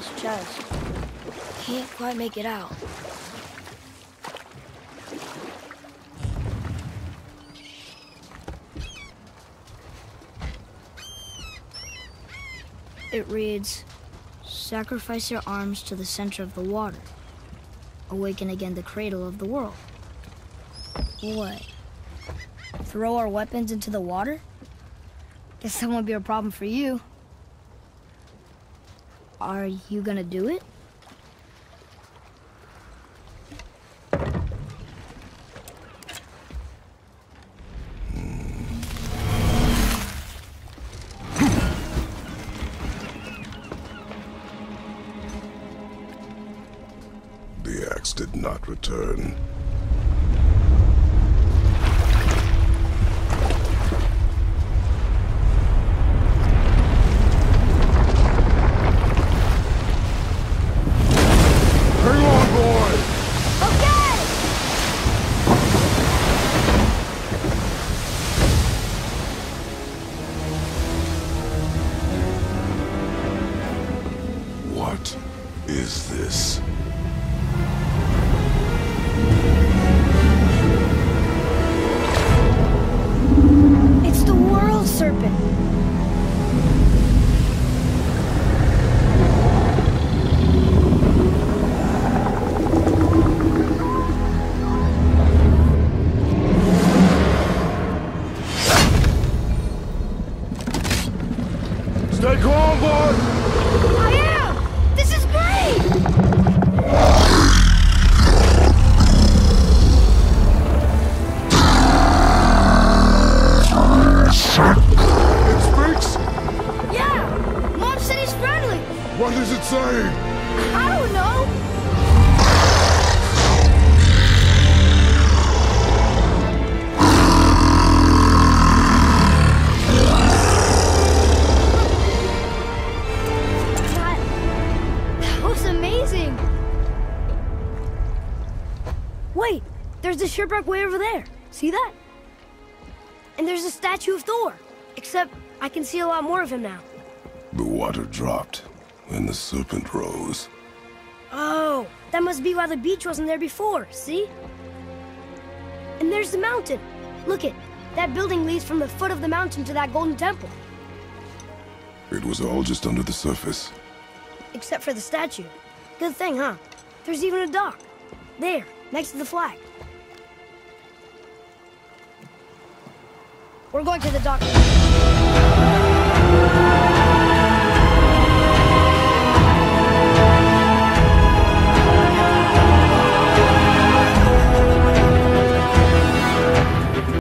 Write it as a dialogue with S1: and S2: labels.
S1: his chest. Can't quite make it out. It reads, Sacrifice your arms to the center of the water. Awaken again the cradle of the world. What? Throw our weapons into the water? Guess that won't be a problem for you. Are you gonna do it?
S2: The axe did not return. Is this?
S1: It's the world serpent.
S2: Stay calm, boy! What is it saying?
S1: I don't know! That, that was amazing! Wait, there's the shipwreck way over there. See that? And there's a statue of Thor. Except I can see a lot more of him now.
S2: The water dropped, and the serpent rose.
S1: Oh, that must be why the beach wasn't there before, see? And there's the mountain. Look it, that building leads from the foot of the mountain to that golden temple.
S2: It was all just under the surface.
S1: Except for the statue. Good thing, huh? There's even a dock. There, next to the flag. We're going to the dock.